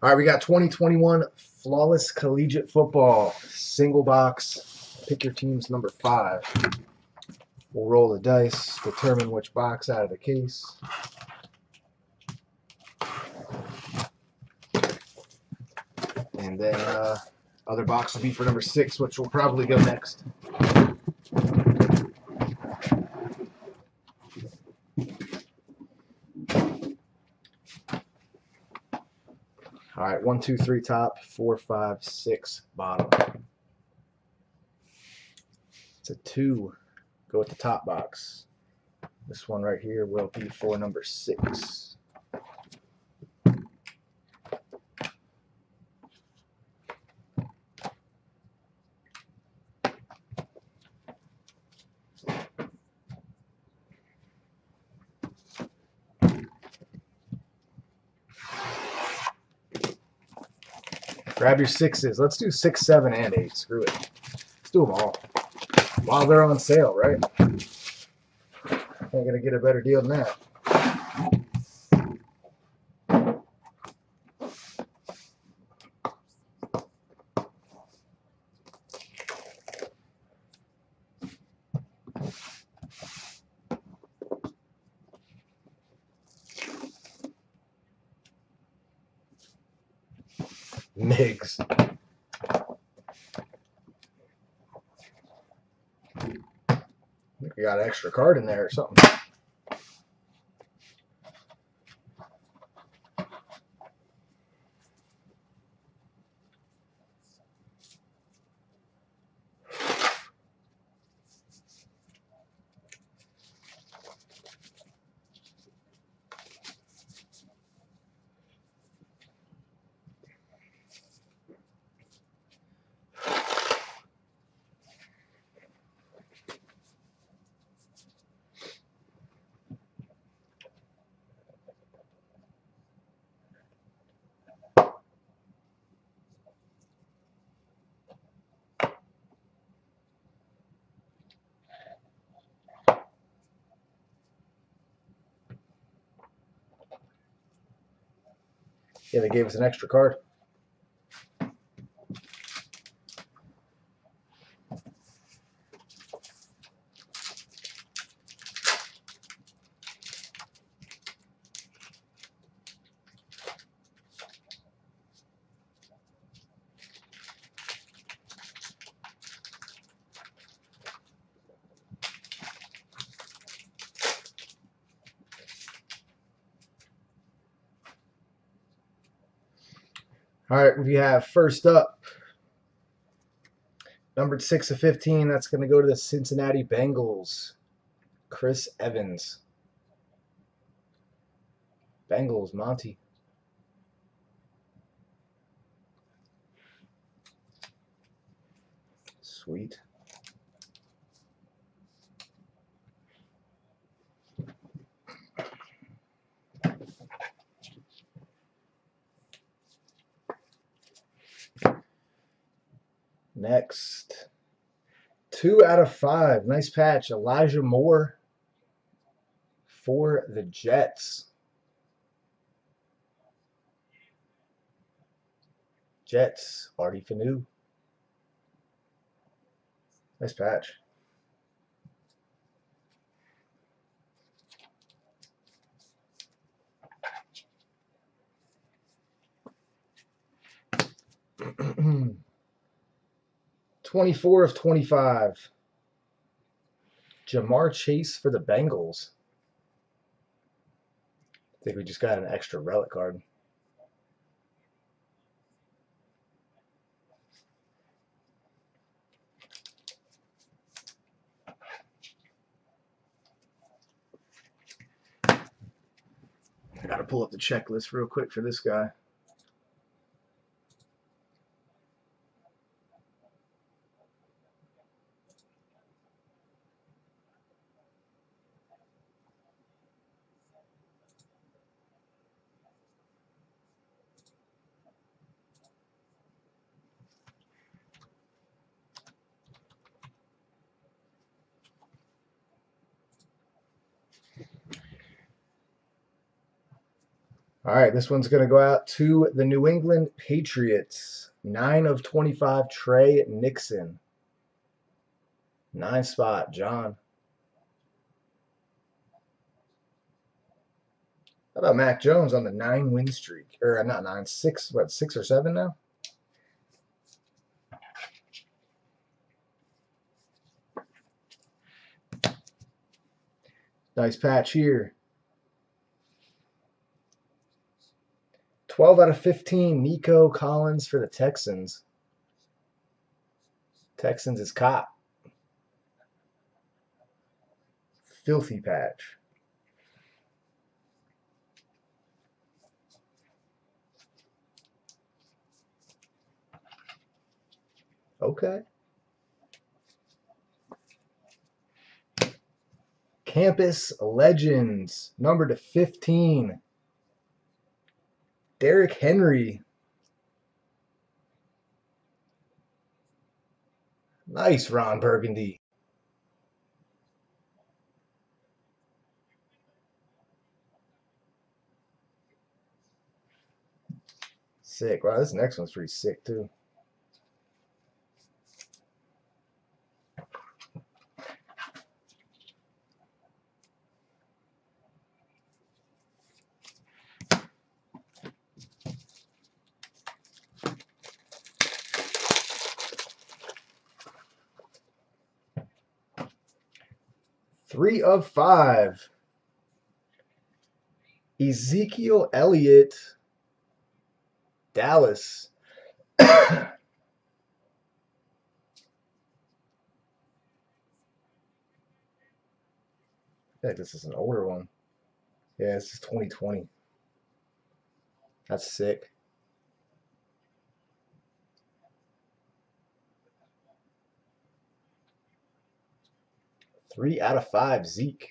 All right, we got 2021 Flawless Collegiate Football, single box. Pick your team's number five. We'll roll the dice, determine which box out of the case. And then uh, other box will be for number six, which will probably go next. All right, one, two, three top, four, five, six bottom. It's a two. Go with the top box. This one right here will be for number six. Grab your sixes. Let's do six, seven, and eight. Screw it. Let's do them all. While they're on sale, right? Ain't gonna get a better deal than that. Migs. I got an extra card in there or something. Yeah, they gave us an extra card. All right, we have first up, numbered 6 of 15. That's going to go to the Cincinnati Bengals. Chris Evans. Bengals, Monty. Sweet. Next. Two out of five. Nice patch. Elijah Moore for the Jets. Jets. Artie Fanu. Nice patch. Twenty-four of twenty-five. Ja'Marr Chase for the Bengals. I think we just got an extra relic card. I gotta pull up the checklist real quick for this guy. All right, this one's going to go out to the New England Patriots. 9 of 25, Tre Nixon. 9 spot, John. How about Mac Jones on the 9 win streak? Or not 9, 6, what, 6 or 7 now? Nice patch here. 12 out of 15, Nico Collins for the Texans. Texans is cop. Filthy patch. Okay. Campus Legends, number to 15. Derrick Henry. Nice, Ron Burgundy. Sick. Wow, this next one's pretty sick, too. Three of five. Ezekiel Elliott, Dallas. I like this is an older one. Yeah, this is 2020. That's sick. Three out of five, Zeke.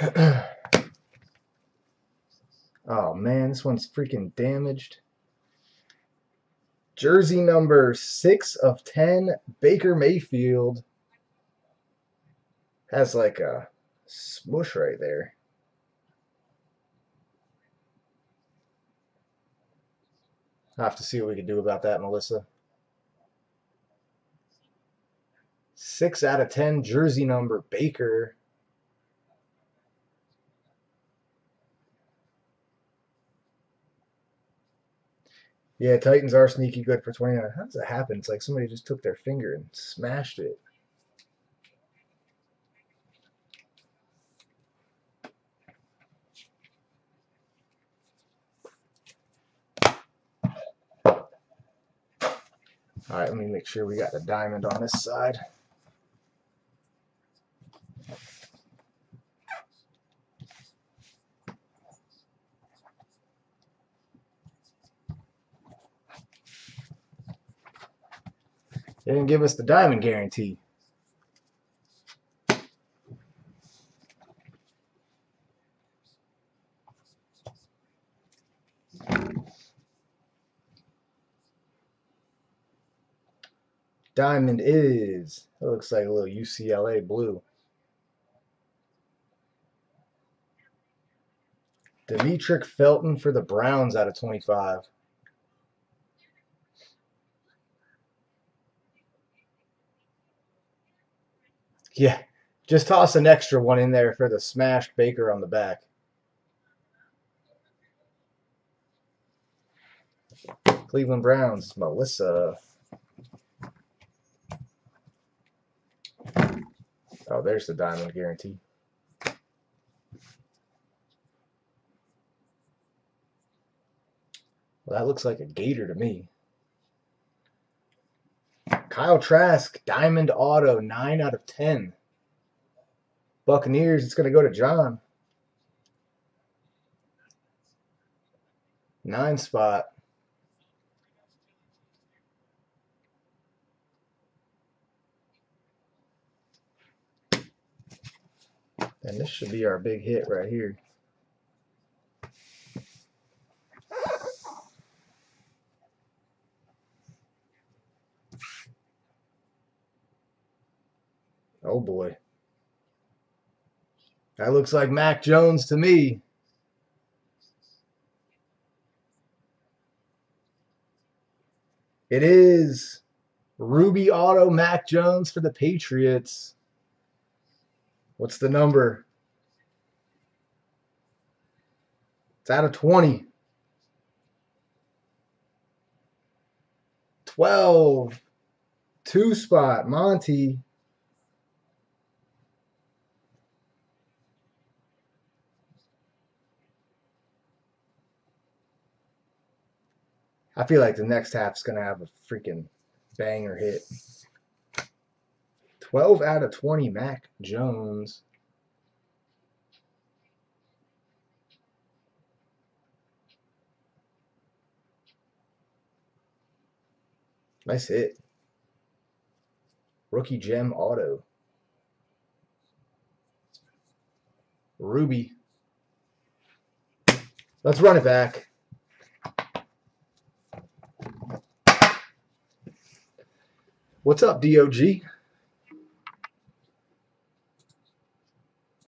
oh man, this one's freaking damaged. Jersey number 6 of 10, Baker Mayfield. Has like a smush right there. I'll have to see what we can do about that, Melissa. 6 out of 10, jersey number, Baker. Yeah, Titans are sneaky good for 29. How does that happen? It's like somebody just took their finger and smashed it. All right, let me make sure we got the diamond on this side. They didn't give us the diamond guarantee. Diamond is, it looks like a little UCLA blue. Demetric Felton for the Browns out of 25. Yeah, just toss an extra one in there for the smashed Baker on the back. Cleveland Browns, Melissa. Oh, there's the diamond guarantee. Well, that looks like a gator to me. Kyle Trask, Diamond Auto, 9 out of 10. Buccaneers, it's going to go to John. Nine spot. And this should be our big hit right here. Oh boy. That looks like Mac Jones to me. It is Ruby Auto Mac Jones for the Patriots. What's the number? It's out of 20. 12. Two spot. Monty. I feel like the next half's going to have a freaking banger hit. 12 out of 20, Mac Jones. Nice hit. Rookie gem auto. Ruby. Let's run it back. What's up, DOG?